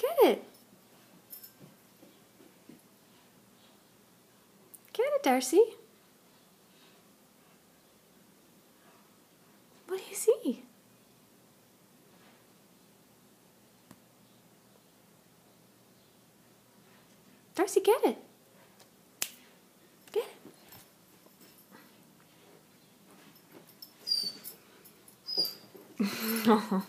Get it. Get it, Darcy. What do you see? Darcy, get it. Get it. Oh.